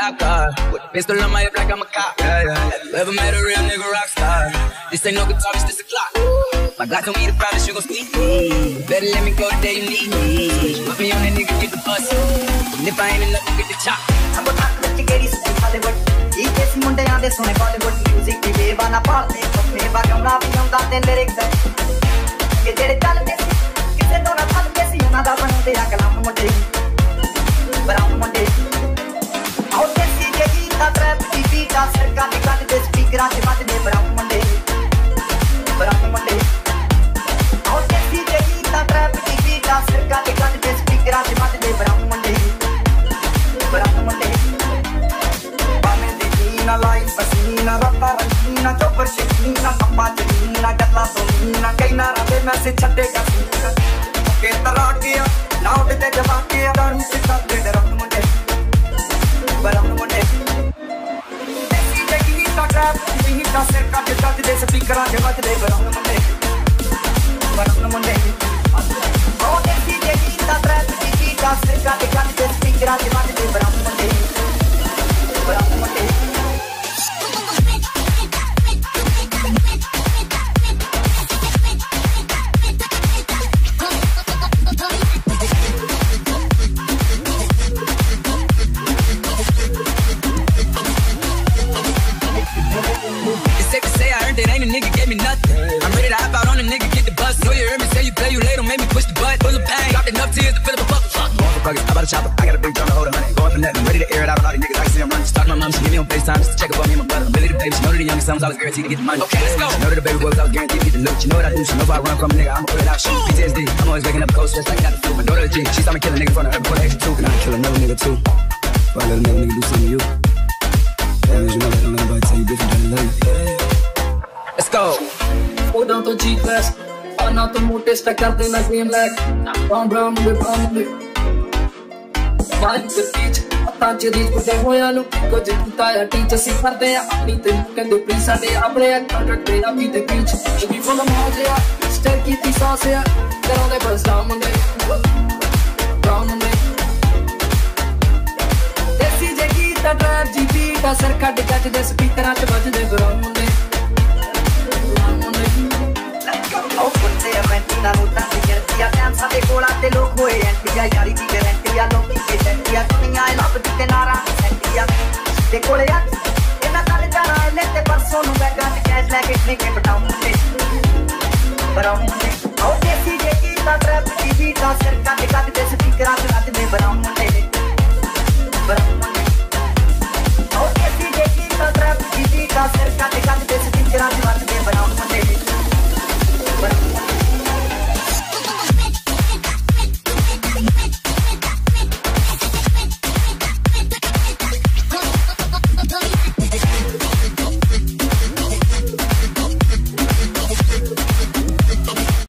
cop car. With a pistol on my hip like I'm a cop. Yeah, yeah. Have you ever met a real nigga rock star? This ain't no guitar, it's just a clock. Ooh. My Glock told me to promise you gon' sleep. Ooh. Better let me go the day you need me. So put me on that nigga, get the bus. And if I ain't enough, you get the chop. I'm a hot, let you get it, Hollywood. ईके सी मुंडे आंदे सोने Bollywood music दी बेवाना पालदे कपड़े वा कमरा भी हम दाते lyrics के जेड़े चलदे किसे तो ना थलदे सी उना दा बनदे आ कलाम मुंडे रंगीना जो पर शकीना तप्पा जमीना गल्ला तो सोमीना कई ना रवे मैं से छड़ेगा के तरा के ना उठते जवा के दारू से खाते डरम मुझे बरम मुझे ऐसी जगी का ट्रैप नहीं का सिर का के दर्द दे स्पीकर आके बजले बरम मुझे बरम मुझे me nothing. I'm ready to hop out on a nigga, get the bus. Know you heard me say you play, you late, don't make me push the button. Full of pain, dropped enough tears to fill up a bucket. Fuck. Buckets, I bought a chopper. I got a big drum to hold a hundred. Going for nothing, ready to air it out on all these niggas. I can see I'm running. Just talk to my mom, she give me on FaceTime just to check up on me and my brother. Billy the baby, she know that the youngest son was always guaranteed to get the money. Okay, let's go. She know that the baby boy was always guaranteed to get the loot. She know what I do, she know if I run from a nigga, I'ma put it out. Shoot PTSD. I'm always waking up cold sweats like I got the flu. My daughter G, she saw me kill a nigga in front of her before the extra two. Can I kill another nigga too? I let another nigga do something to you? As Let's go. ਉਦੋਂ ਤੋਂ ਜੀ class ਆਨਾ ਤੋਂ ਮੋਟੇ stuck ਕਰਦੇ ਨਾ game ਲੈਕ brown brown ਦੇ brown ਦੇ ਮਾਈਕ ਦੇ ਪੀਚ ਹੱਥਾਂ ਚ ਰੀਚ ਕੁੱਤੇ ਹੋਇਆਂ ਨੂੰ ਕੁਝ ਕੀਤਾ ਆ ਟੀਚ ਅਸੀਂ ਕਰਦੇ ਆ ਆਪਣੀ ਤੇ ਕਹਿੰਦੇ ਪਲੀਜ਼ ਸਾਡੇ ਆਪਣੇ ਕੰਟਰੈਕਟ ਤੇ ਆਪੀ ਤੇ ਪੀਚ ਵੀ ਫੁੱਲ ਮੌਜਿਆ ਸਟਰ ਕੀਤੀ ਸੌਸ ਆ ਕਰਾਉਂਦੇ ਬਸ ਡਾਊਨ ਮੁੰਡੇ ਬ੍ਰਾਊਨ ਮੁੰਡੇ ਦੇਸੀ ਜੇ ਗੀਤਾ ਡਰਾਈਵ ਜੀ ਬੀਟਾ ਸਰ ਕੱਢ ਕੱਢ ਦੇ ਸਪੀਕਰਾਂ ਚ ਵੱਜਦੇ ਬਰਾਊਨ ਤੇ ਕੋਲਾ ਤੇ ਲੋਕ ਹੋਏ ਐਂਟੀਆ ਯਾਰੀ ਦੀ ਗਰੰਟੀਆ ਲੋਕੀ ਦੀ ਸੈਂਟੀਆ ਦੁਨੀਆ ਇਹ ਲੱਭ ਦੀ ਕਿਨਾਰਾ ਸੈਂਟੀਆ ਤੇ ਕੋਲੇ ਆ ਇਹਨਾਂ ਕੱਲ ਜਾਣਾ ਇਹਨੇ ਤੇ ਪਰਸੋਂ ਨੂੰ ਮੈਂ ਗੱਡ ਕੈਸ਼ ਲੈ ਕੇ ਟ੍ਰਿਕੇ ਪਟਾਉਂਦੇ ਪਰਾਉਂਦੇ